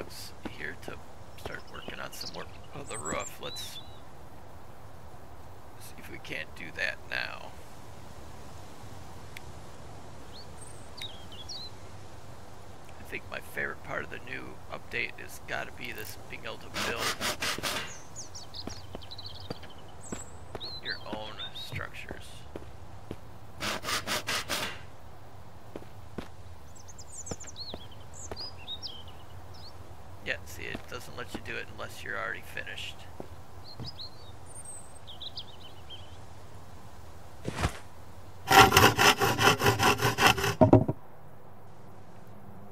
logs here to start working on some work of the roof. Let's see if we can't do that now. I think my favorite part of the new update is gotta be this being able to build your own structures. Yeah, see, it doesn't let you do it unless you're already finished.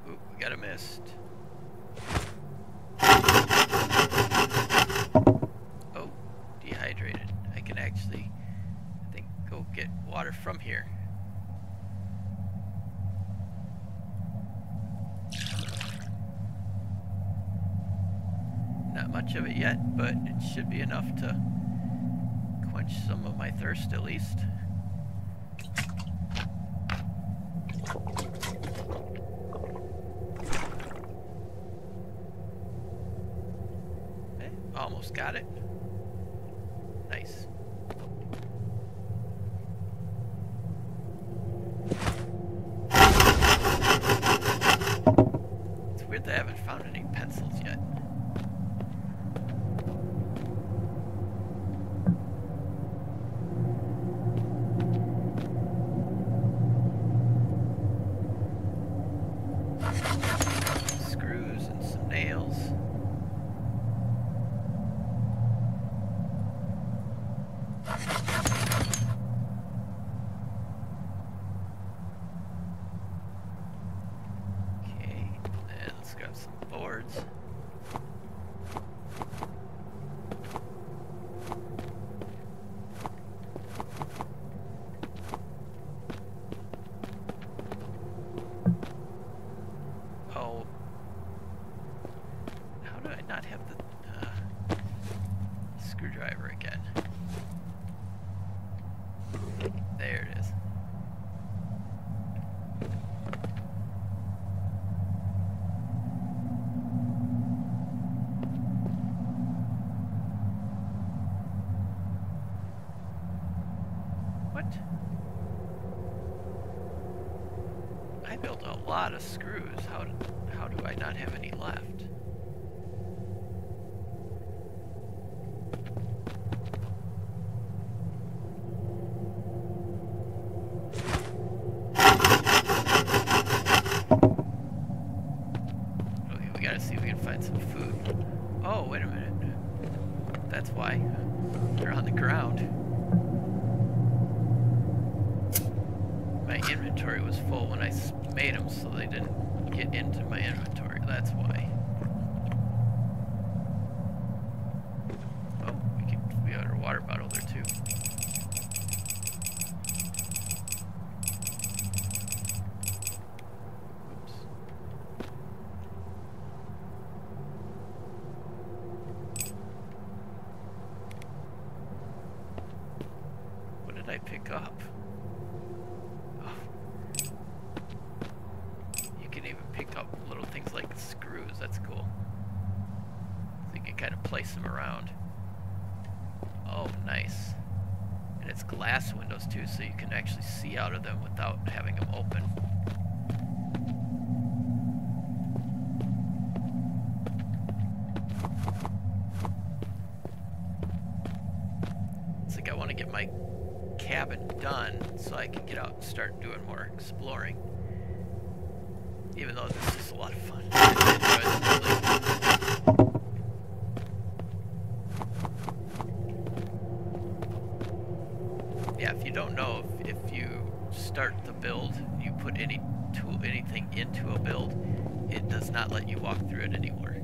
Ooh, we got a mist. Oh, dehydrated. I can actually, I think, go get water from here. Not much of it yet, but it should be enough to quench some of my thirst at least. Eh, almost got it. Nice. It's weird that I haven't found any pencils yet. Screws and some nails. Okay, and let's grab some boards. Oh. How do I not have the uh, screwdriver again? There it is. What? I built a lot of screws. How how do I not have any left? Okay, we gotta see if we can find some food. Oh, wait a minute. That's why. They're on the ground. My inventory was full when I s- made them, so they didn't get into my inventory. That's why. Oh, we can we got our water bottle there too. Oops. What did I pick up? Oh. You can even pick up little things like screws. That's cool. So you can kind of place them around. Oh, nice. And it's glass windows too, so you can actually see out of them without having them open. I want to get my cabin done so I can get out and start doing more exploring. Even though this is a lot of fun. Yeah, if you don't know, if, if you start the build, you put any tool, anything into a build, it does not let you walk through it anymore.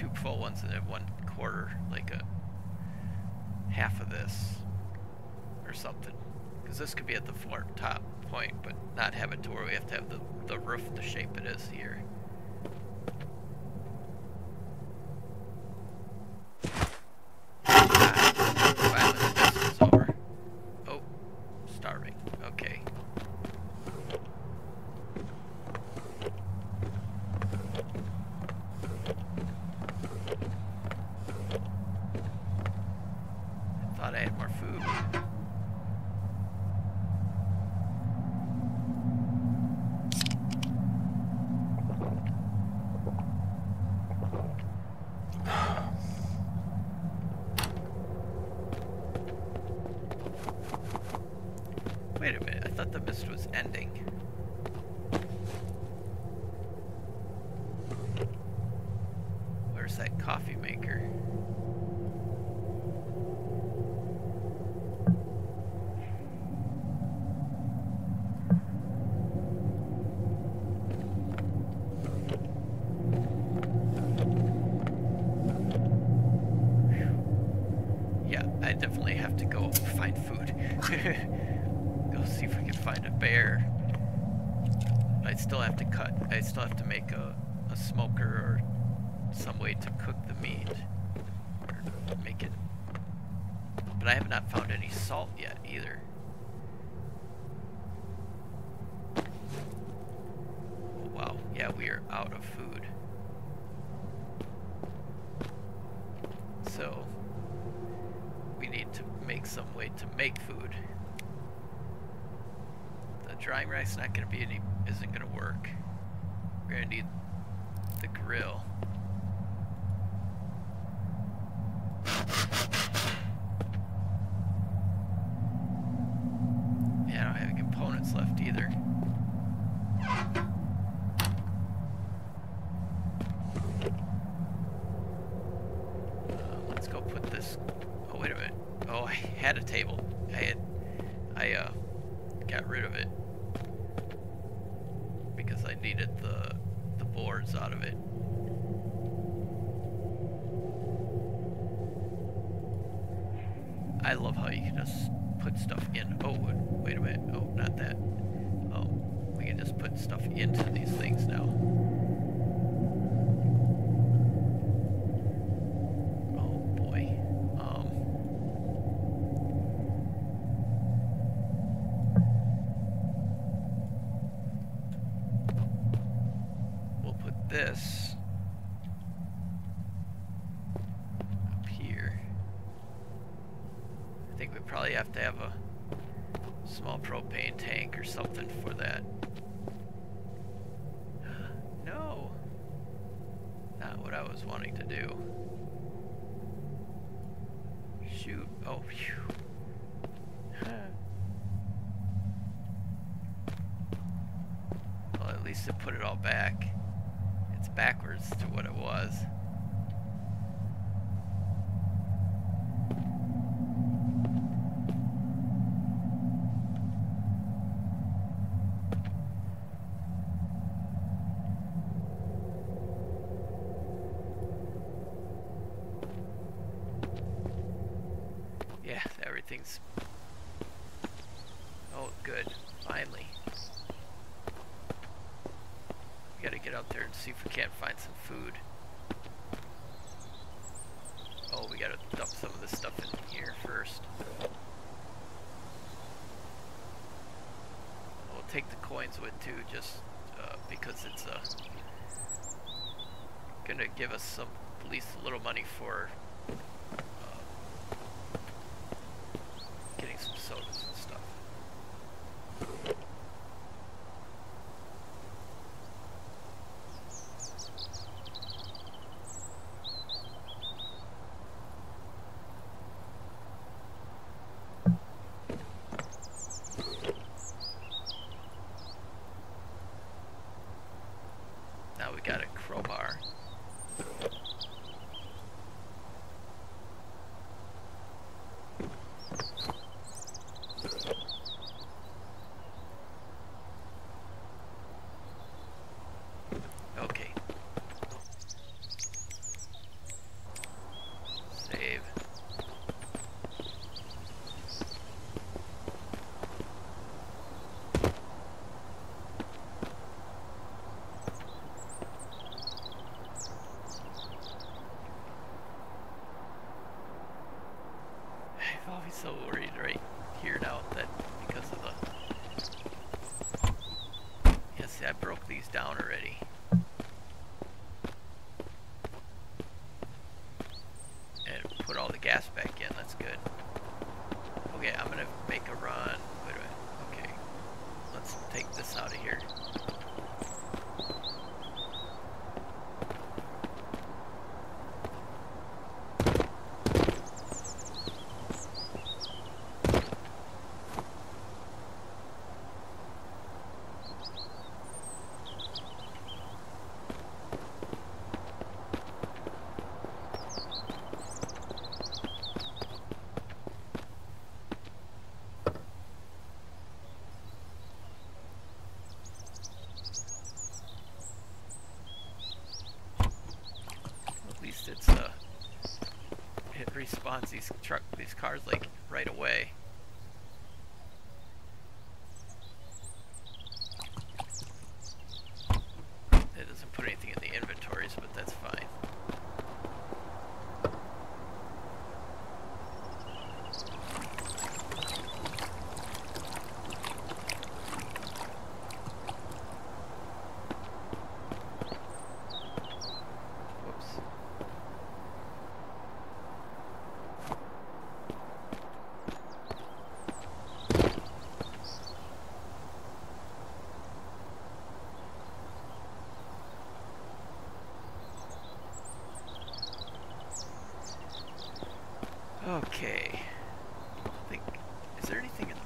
Two full ones and then one quarter, like a half of this or something. Because this could be at the floor top point, but not have it to where we have to have the, the roof the shape it ah, is here. It's not going to be any, isn't to work. We're to need the grill. Yeah, I don't have any components left either. Uh, let's go put this, oh wait a minute. Oh, I had a table. I had, I uh, got rid of it needed the, the boards out of it. I love how you can just put stuff in. Oh, wait a minute. Oh, not that. Oh, we can just put stuff into these things now. This up here. I think we probably have to have a small propane tank or something for that. no. Not what I was wanting to do. Shoot. Oh, phew. well, at least it put it all back backwards to what it was. spawns these truck these cars like right away.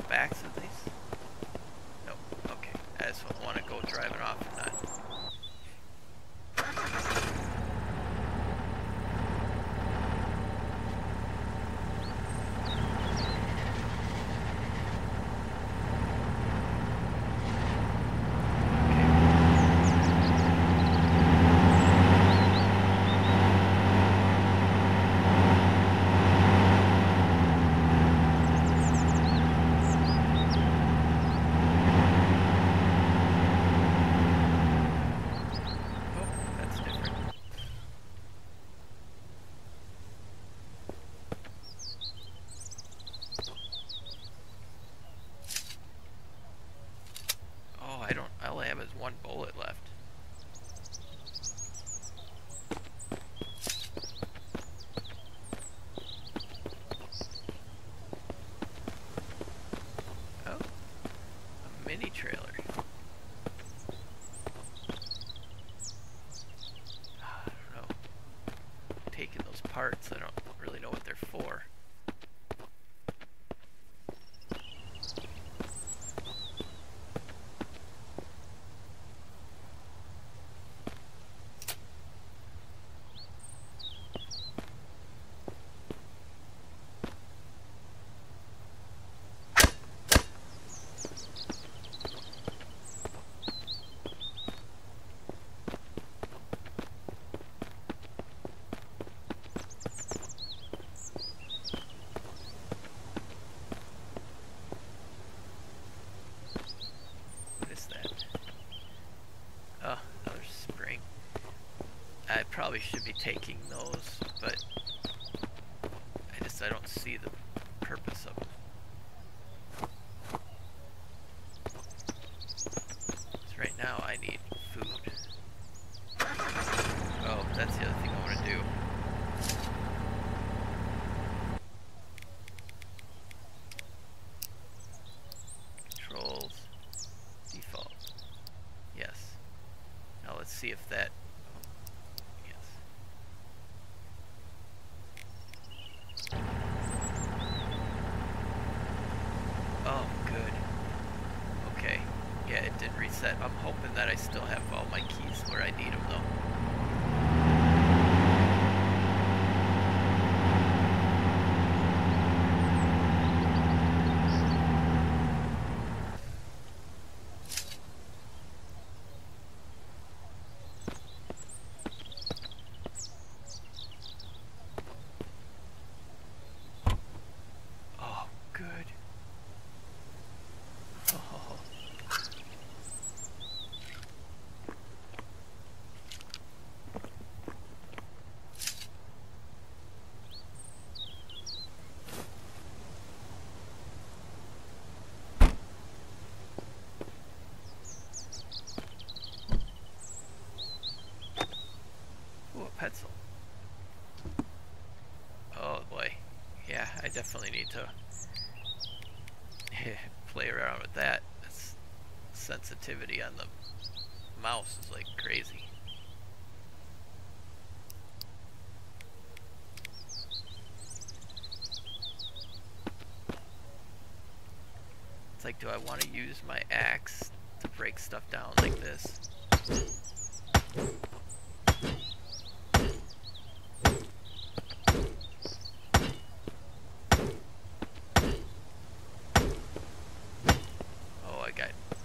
backs at least? Nope. Okay. I just want to go driving off and not we should be taking those. I'm hoping that I still have all my keys where I need pencil. Oh boy. Yeah, I definitely need to play around with that. It's sensitivity on the mouse is like crazy. It's like, do I want to use my axe to break stuff down like this?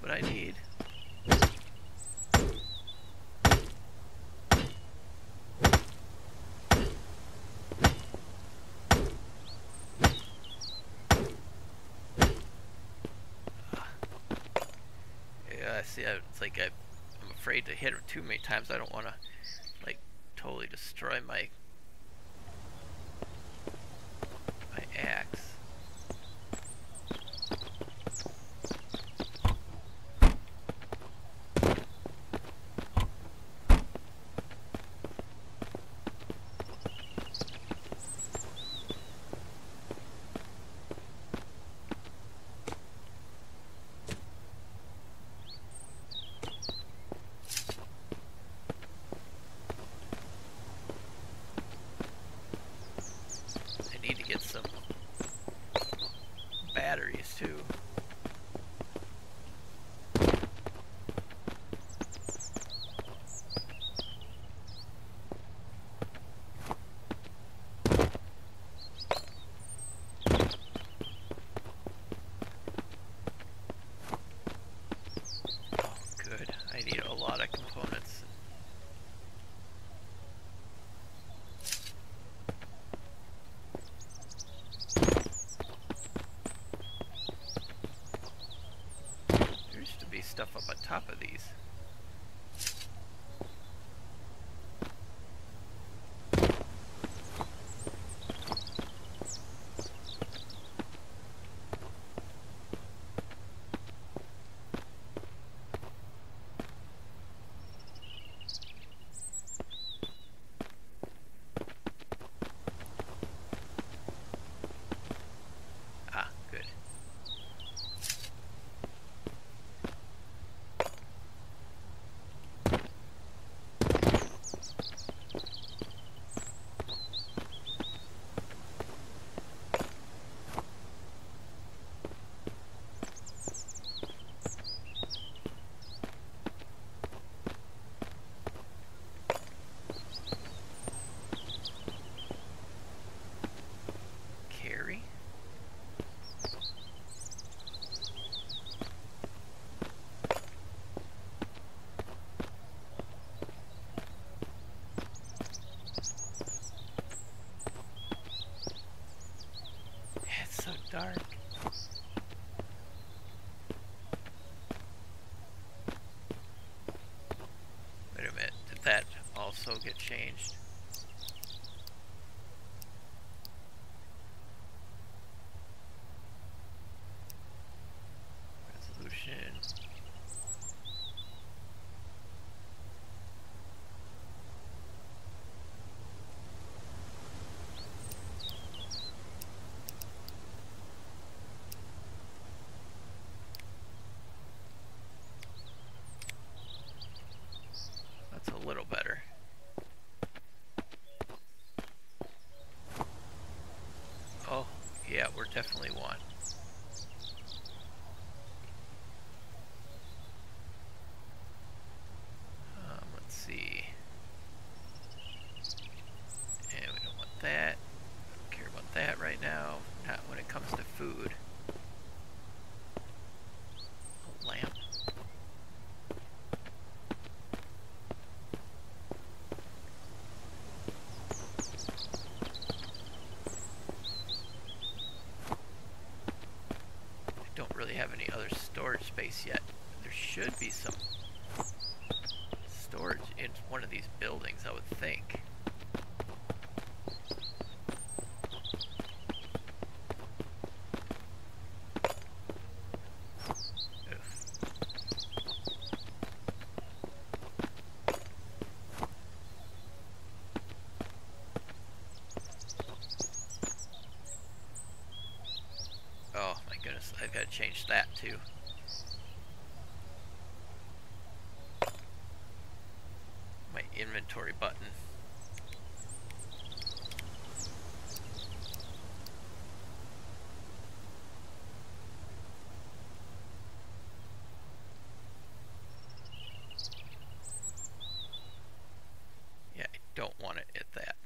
What I need. Yeah, I see, it's like I, I'm afraid to hit her too many times. I don't want to, like, totally destroy my dark. Wait a minute, did that also get changed? Resolution. Yeah, we're definitely one. Um, let's see. And we don't want that. Don't care about that right now. Not when it comes to food. A lamp. I don't really have any other storage space yet. There should be some storage in one of these buildings, I would think. Oof. Oh my goodness, I've got to change that too. My inventory button. Yeah, I don't want it at that.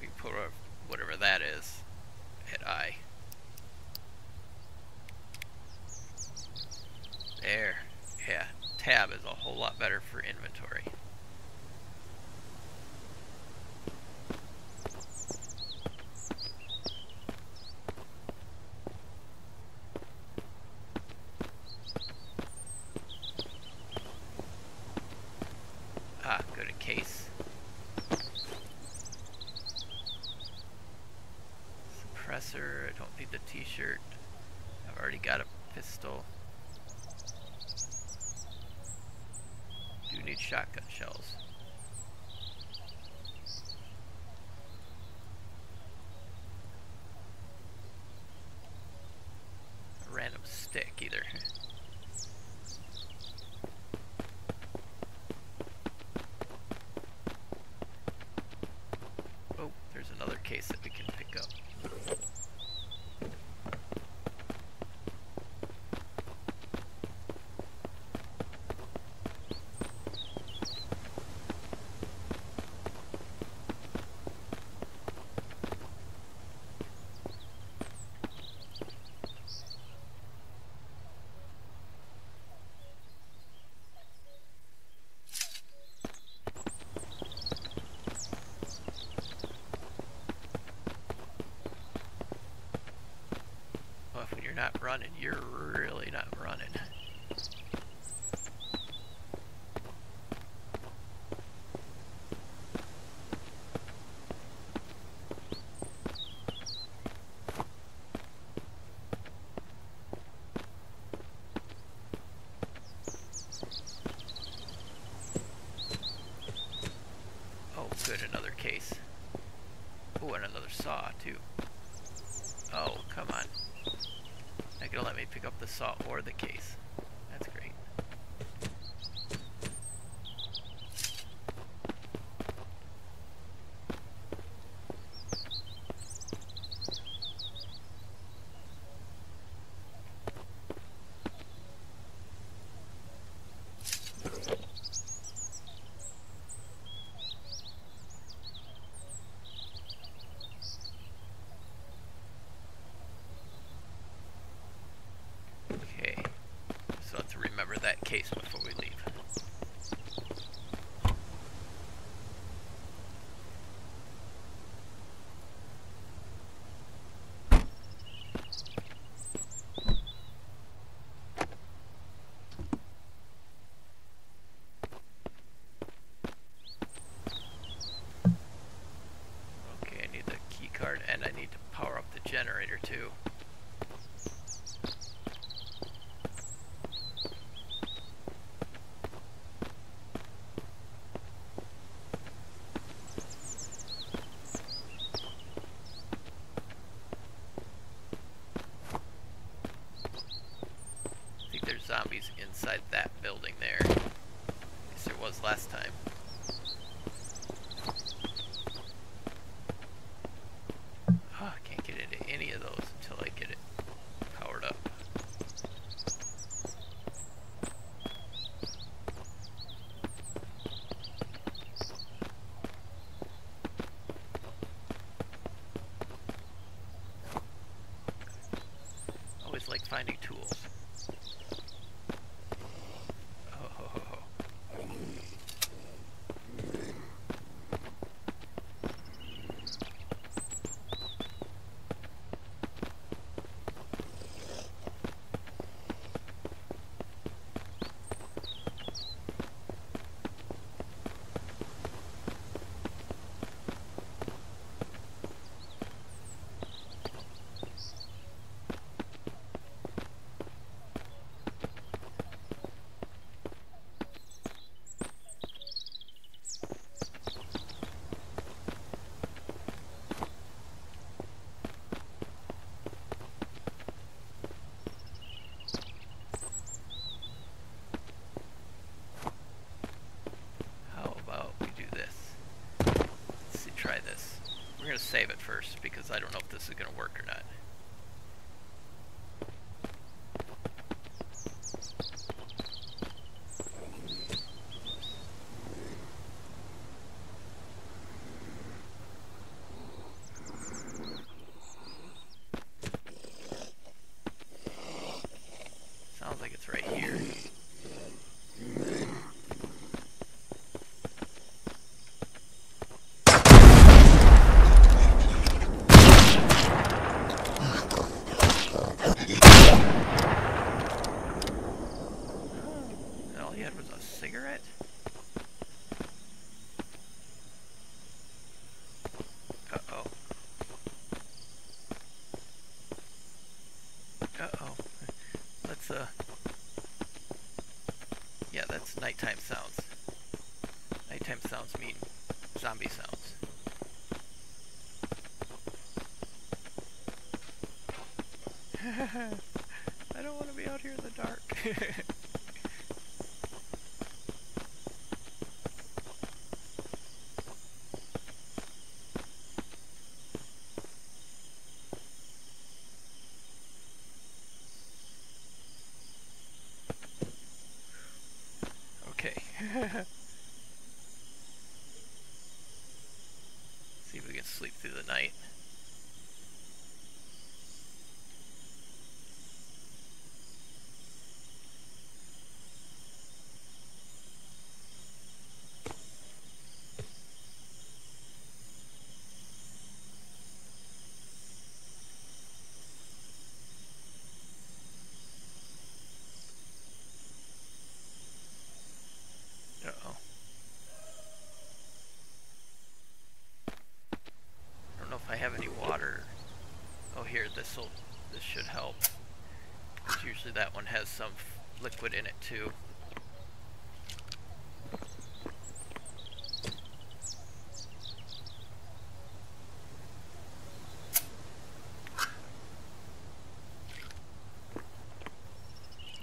We put a, whatever that is at I. There. Yeah, tab is a whole lot better for inventory. Ah, go to case. Suppressor, I don't need the t-shirt. I've already got a pistol. Do need shotgun shells. A random stick either. Oh, there's another case that we can pick up. Well, when you're not running, you're really not running. Oh, good, another case. Oh, and another saw, too. Oh, come on. Gonna let me pick up the saw or the case. first because I don't know if this is going to work or not. sounds mean zombie sounds. I don't want to be out here in the dark. this this should help. Usually that one has some liquid in it too.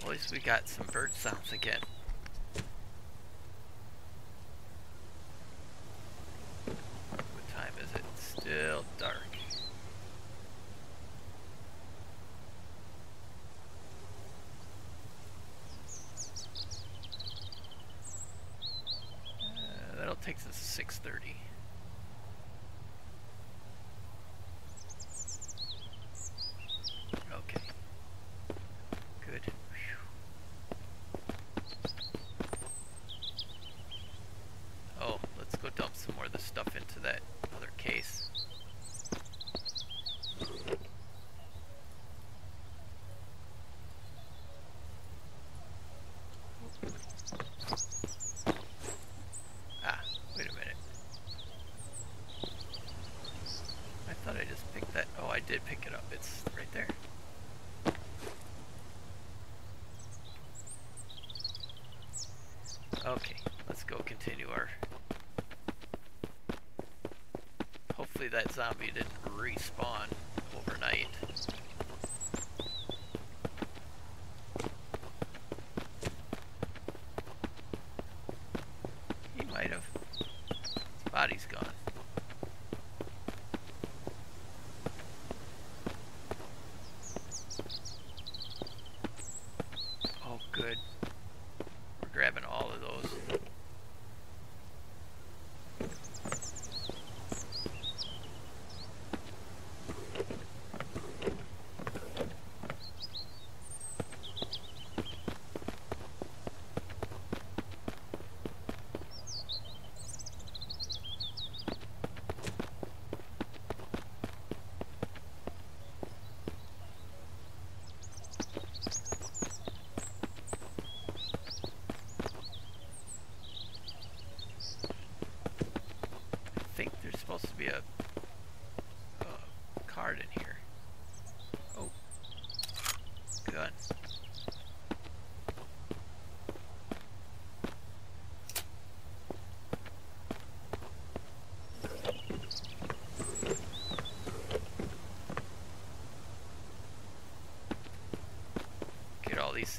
At least we got some bird sounds again. that zombie didn't respawn.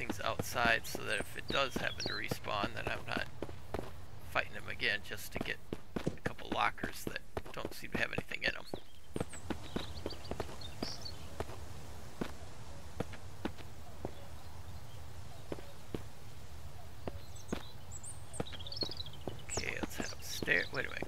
things outside so that if it does happen to respawn, then I'm not fighting them again just to get a couple lockers that don't seem to have anything in them. Okay, let's head upstairs. Wait a minute.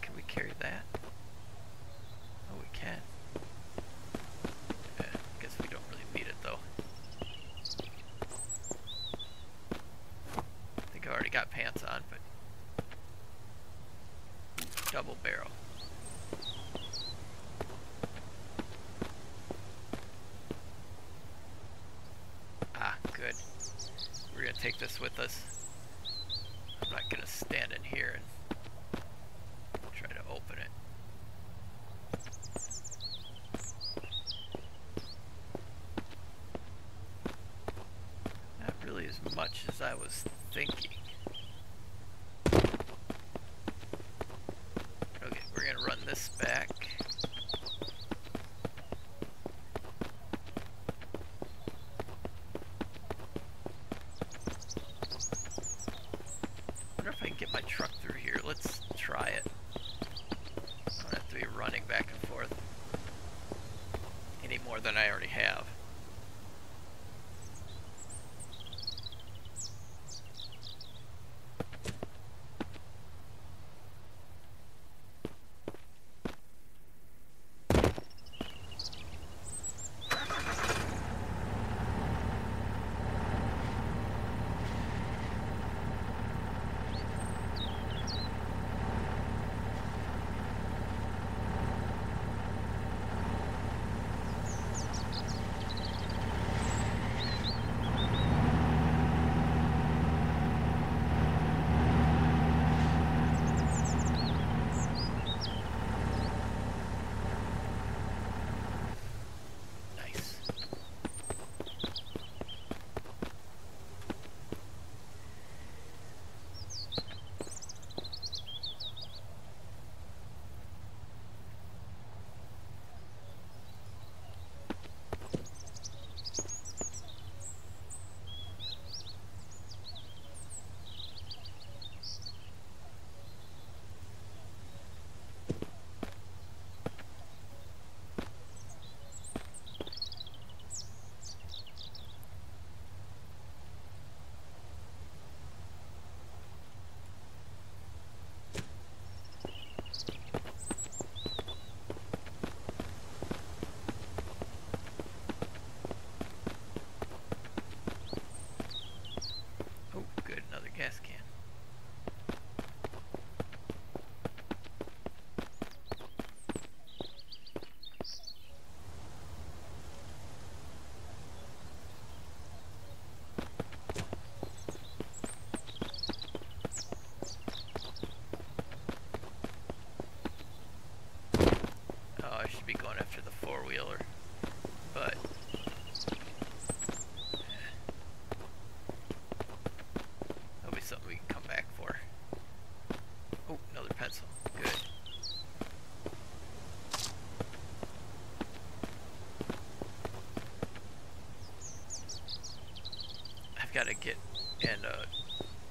gotta get and uh,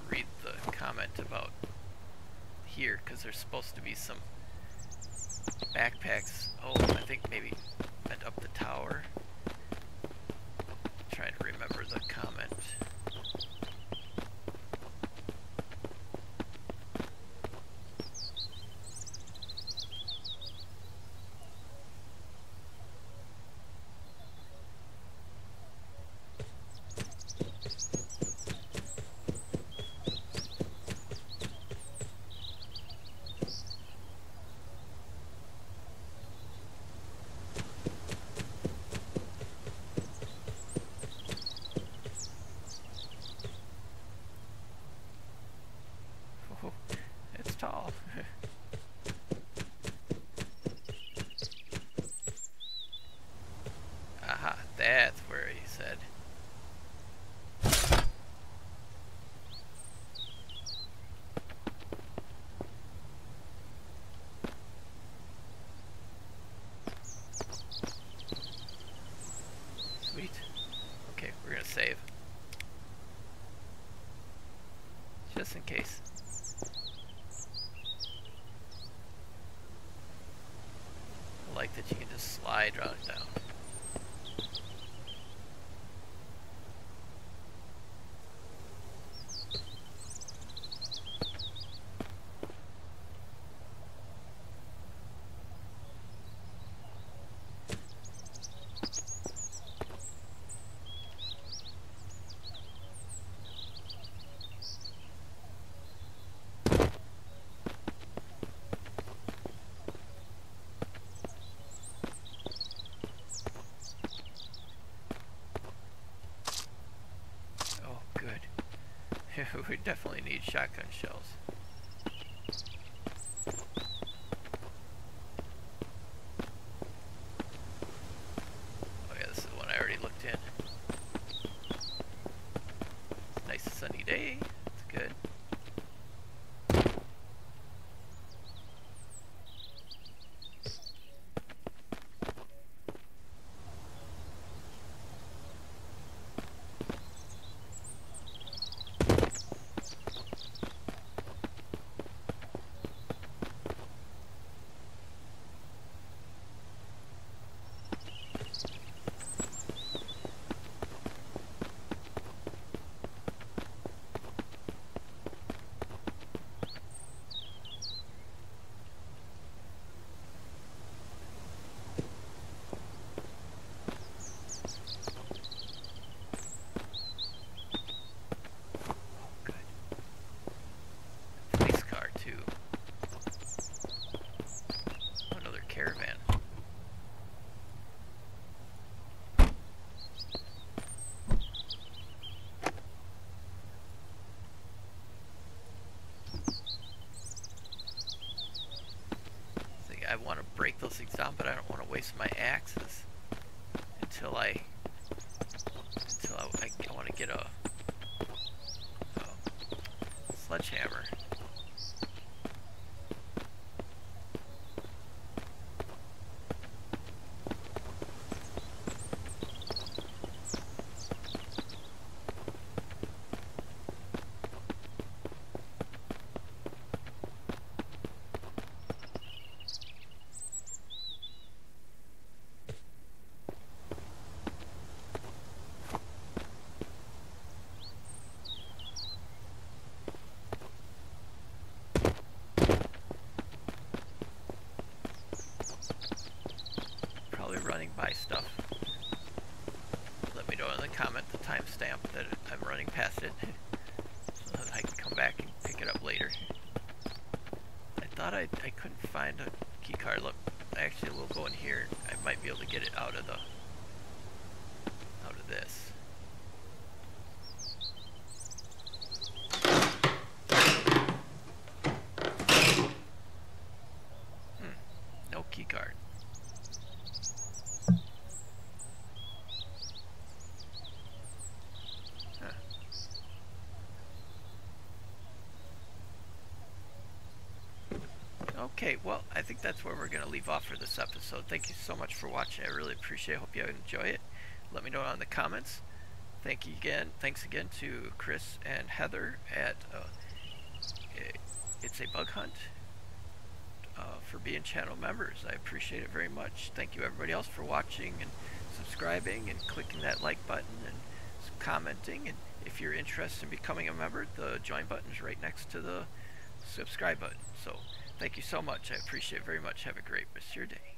read the comment about here because there's supposed to be some backpacks. Oh, I think maybe just in case. I like that you can just slide right down. Oh, good. we definitely need shotgun shells. Oh yeah, this is the one I already looked in. Nice sunny day. It's good. Good. Police car too. Another caravan. See, I want to break those things down, but I don't want to waste my axes until I until I, I, I want to get a um, sledgehammer. Probably running by stuff. Let me know in the comment the timestamp that I'm running past it so that I can come back and pick it up later. I thought I, I couldn't find a key card. Look, I actually will go in here. I might be able to get it out of the out of this. Hmm, key card. Okay, well, I think that's where we're going to leave off for this episode. Thank you so much for watching. I really appreciate it. Hope you enjoy it. Let me know in the comments. Thank you again. Thanks again to Chris and Heather at uh, It's a Bug Hunt uh, for being channel members. I appreciate it very much. Thank you everybody else for watching and subscribing and clicking that like button and commenting. And if you're interested in becoming a member, the join button is right next to the subscribe button. So thank you so much. I appreciate it very much. Have a great rest of your day.